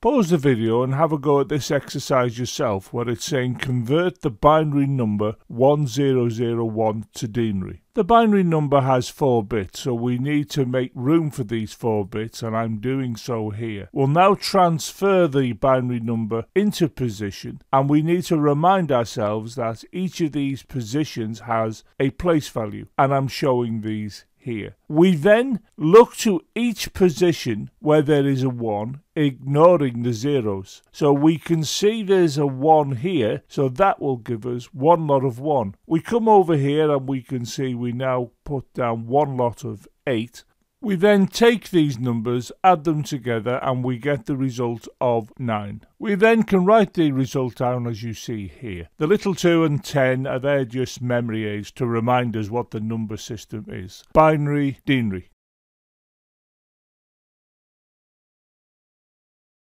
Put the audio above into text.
Pause the video and have a go at this exercise yourself where it's saying convert the binary number 1001 to denary. The binary number has 4 bits so we need to make room for these 4 bits and I'm doing so here. We'll now transfer the binary number into position and we need to remind ourselves that each of these positions has a place value and I'm showing these here. We then look to each position where there is a 1, ignoring the zeros. So we can see there's a 1 here, so that will give us one lot of 1. We come over here and we can see we now put down one lot of 8 we then take these numbers, add them together, and we get the result of 9. We then can write the result down as you see here. The little 2 and 10 are there just memory aids to remind us what the number system is. Binary, denary.